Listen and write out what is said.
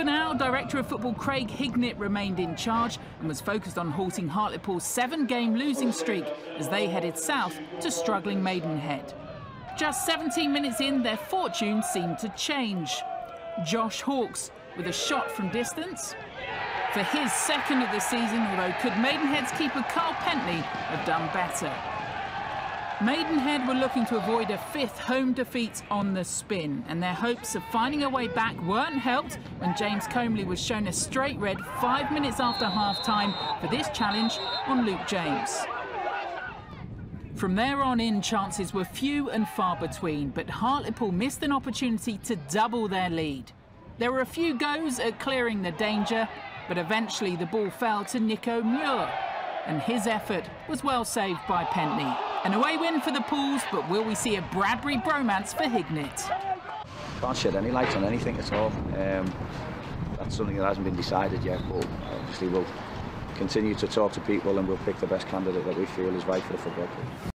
For now, Director of Football Craig Hignett remained in charge and was focused on halting Hartlepool's seven-game losing streak as they headed south to struggling Maidenhead. Just 17 minutes in, their fortunes seemed to change. Josh Hawkes with a shot from distance. For his second of the season, although could Maidenhead's keeper Carl Pentney have done better? Maidenhead were looking to avoid a fifth home defeat on the spin, and their hopes of finding a way back weren't helped when James Comley was shown a straight red five minutes after half-time for this challenge on Luke James. From there on in, chances were few and far between, but Hartlepool missed an opportunity to double their lead. There were a few goes at clearing the danger, but eventually the ball fell to Niko Muir, and his effort was well saved by Pentney. An away win for the Pools, but will we see a Bradbury bromance for Hignett? Can't shed any light on anything at all. Um, that's something that hasn't been decided yet, but obviously we'll continue to talk to people and we'll pick the best candidate that we feel is right for the football club.